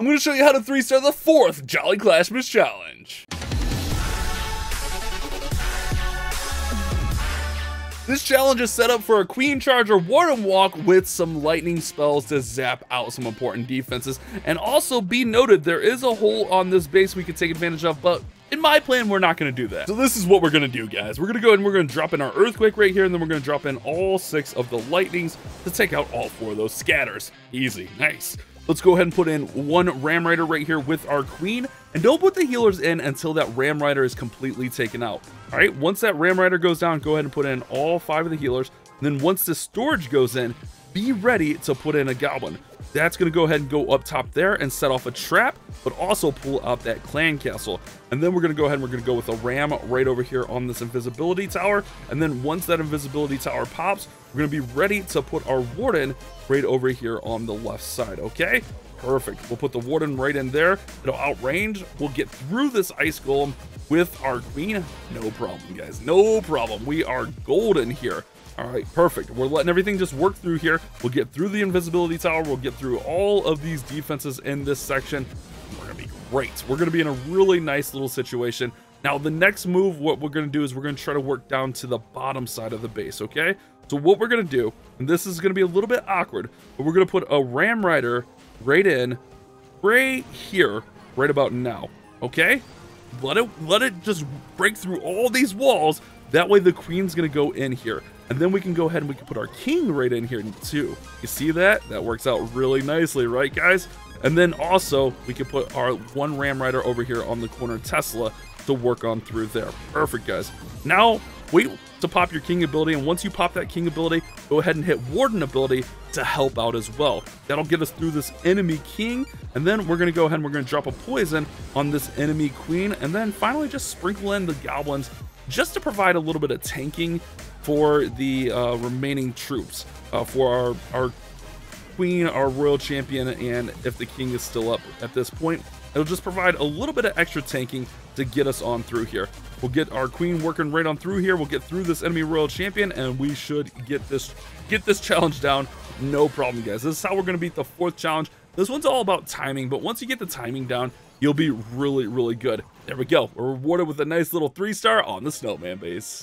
I'm going to show you how to 3-star the fourth Jolly Clashmas Challenge. This challenge is set up for a Queen Charger Warden Walk with some lightning spells to zap out some important defenses. And also be noted, there is a hole on this base we could take advantage of, but in my plan, we're not going to do that. So this is what we're going to do, guys. We're going to go and we're going to drop in our Earthquake right here, and then we're going to drop in all six of the Lightnings to take out all four of those scatters. Easy. Nice. Let's go ahead and put in one Ram Rider right here with our Queen, and don't put the healers in until that Ram Rider is completely taken out. All right, once that Ram Rider goes down, go ahead and put in all five of the healers. Then once the storage goes in, be ready to put in a Goblin. That's going to go ahead and go up top there and set off a trap, but also pull out that clan castle. And then we're going to go ahead and we're going to go with a ram right over here on this invisibility tower. And then once that invisibility tower pops, we're going to be ready to put our warden right over here on the left side, okay? Perfect. We'll put the warden right in there. It'll outrange. We'll get through this ice golem with our queen. No problem, guys. No problem. We are golden here. All right, perfect. We're letting everything just work through here. We'll get through the invisibility tower. We'll get through all of these defenses in this section. We're going to be great. We're going to be in a really nice little situation. Now, the next move, what we're going to do is we're going to try to work down to the bottom side of the base, okay? So what we're going to do, and this is going to be a little bit awkward, but we're going to put a Ram Rider right in, right here, right about now, okay? Let it, let it just break through all these walls. That way the queen's going to go in here. And then we can go ahead and we can put our king right in here too. You see that? That works out really nicely, right guys? And then also we can put our one Ram Rider over here on the corner Tesla to work on through there. Perfect, guys. Now, wait to pop your king ability, and once you pop that king ability, go ahead and hit warden ability to help out as well. That'll get us through this enemy king, and then we're gonna go ahead and we're gonna drop a poison on this enemy queen, and then finally just sprinkle in the goblins just to provide a little bit of tanking for the uh, remaining troops uh, for our, our queen, our royal champion, and if the king is still up at this point, it'll just provide a little bit of extra tanking to get us on through here. We'll get our queen working right on through here. We'll get through this enemy royal champion, and we should get this get this challenge down. No problem, guys. This is how we're going to beat the fourth challenge. This one's all about timing, but once you get the timing down, you'll be really, really good. There we go. We're rewarded with a nice little three star on the snowman base.